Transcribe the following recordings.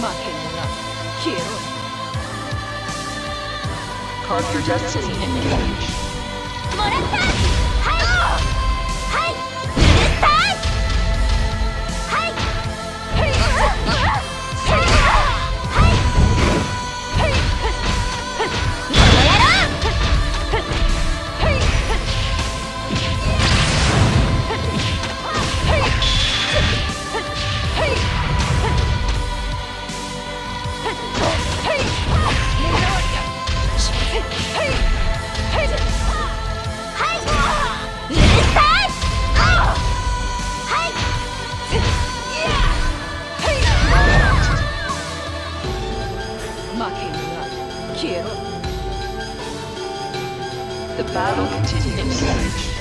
Maquina, your destiny, engage. kill. The battle continues.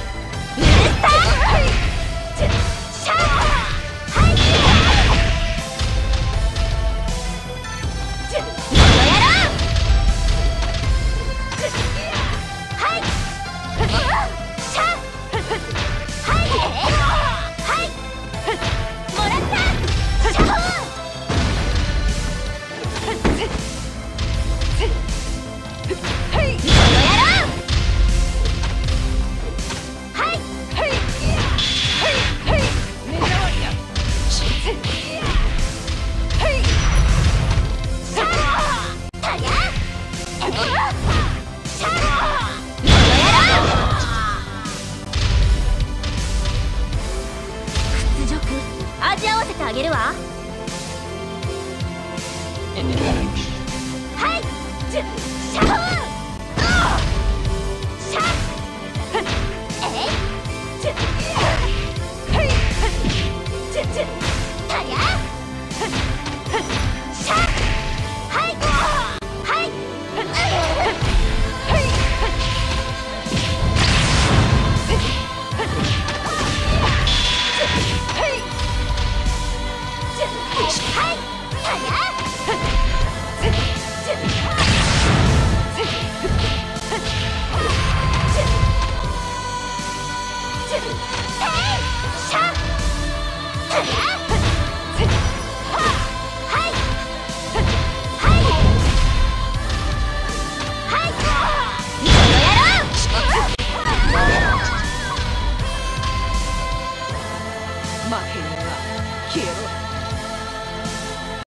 はい。じゃシャオ